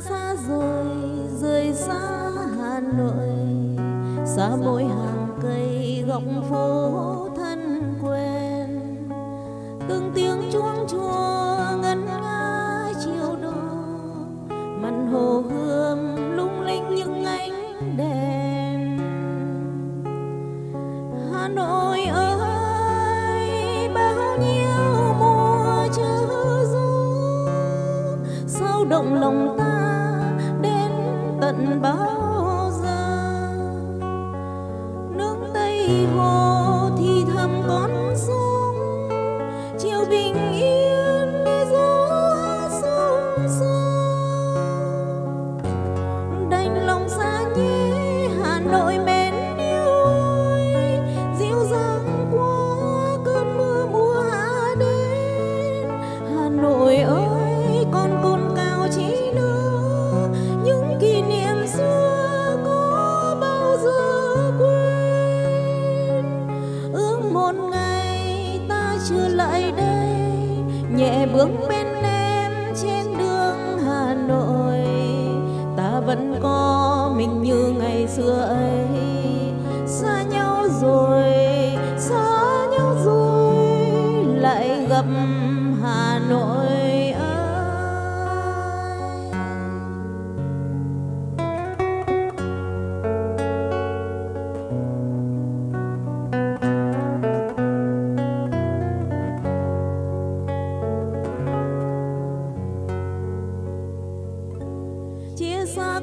xa rồi, rời xa hà nội. Xa mỗi hàng cây, góc phố thân quen. Từng tiếng chuông chùa ngân nga chiều đỏ mặn hồ hương lung linh những ánh đèn. Hà nội ơi, bao nhiêu mùa chữ du sao động lòng ta tận bao giờ. Nước tây hồ chưa lại đây. Nhẹ bước bên em trên đường hà nội. Ta vẫn có mình như ngày xưa ấy. Xa nhau rồi, xa nhau rồi, lại gặp hà nội.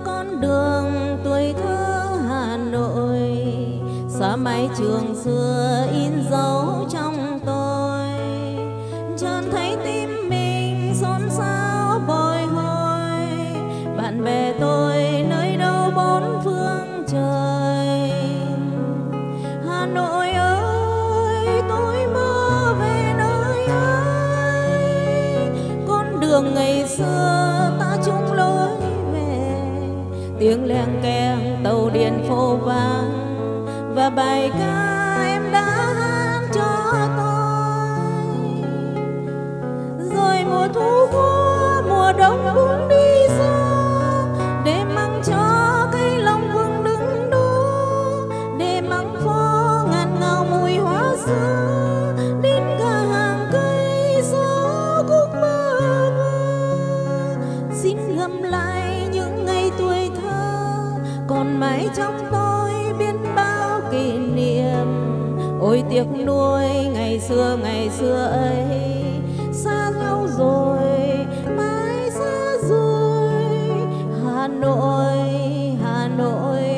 Con đường tuổi thơ Hà Nội. Xóa mái trường xưa in dấu trong tôi. Chợt thấy tim mình xôn xao bồi hồi. Bạn bè tôi nơi đâu bốn phương trời. Hà Nội ơi, tôi mơ về nơi ấy. Con đường ngày xưa ta tiếng leng keng, tàu điện phố vang. Và bài ca em đã hát cho tôi. Rồi mùa thu qua mùa đông cũng mãi trong tôi biết bao kỷ niệm. Ôi tiếc nuôi ngày xưa ngày xưa ấy. Xa nhau rồi, mãi xa rồi hà nội hà nội.